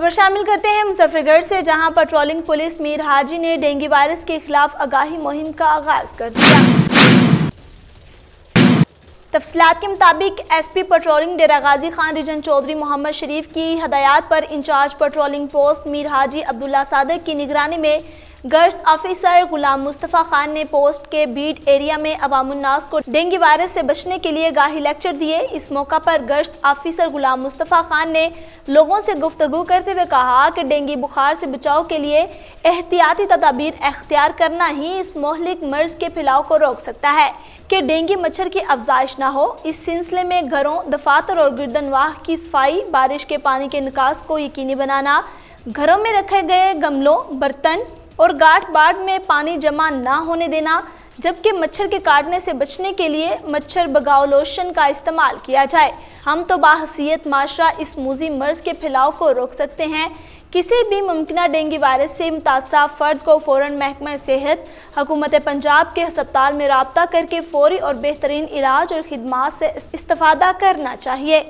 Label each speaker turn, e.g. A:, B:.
A: खबर शामिल करते हैं मुजफ्फरगढ़ से, जहाँ पेट्रोलिंग पुलिस मीर हाजी ने डेंगू वायरस के खिलाफ आगाही मुहिम का आगाज़ कर दिया। तफसलात के मुताबिक SP patrolling Dera Ghazi Khan region Chaudhry Muhammad Sharif की हदायत पर incharge patrolling post Mir Haji Abdullah Sadiq की निगरानी में गश्त ऑफिसर गुलाम मुस्तफ़ा खान ने पोस्ट के बीट एरिया में अवामनास को डेंगू वायरस से बचने के लिए गाही लेक्चर दिए। इस मौका पर गश्त ऑफिसर गुलाम मुस्तफ़ा खान ने लोगों से गुफ्तगु करते हुए कहा कि डेंगू बुखार से बचाव के लिए एहतियाती तदाबीर अख्तियार करना ही इस मोहलिक मर्ज के फैलाव को रोक सकता है कि डेंगू मच्छर की अफजाइश ना हो। इस सिलसिले में घरों, दफातर और गिरदनवाह की सफ़ाई, बारिश के पानी के निकास को यकीनी बनाना, घरों में रखे गए गमलों, बर्तन और गाठ बाढ़ में पानी जमा ना होने देना, जबकि मच्छर के काटने से बचने के लिए मच्छर बगाव लोशन का इस्तेमाल किया जाए। हम तो बाहसीत माशरा इस मूजी मर्ज के फैलाव को रोक सकते हैं। किसी भी मुमकिन डेंगू वायरस से मुतासा फ़र्द को फ़ौर महकमा सेहत, हुकूमत पंजाब के अस्पताल में रबता करके फौरी और बेहतरीन इलाज और खदमात से इस्तेफादा करना चाहिए।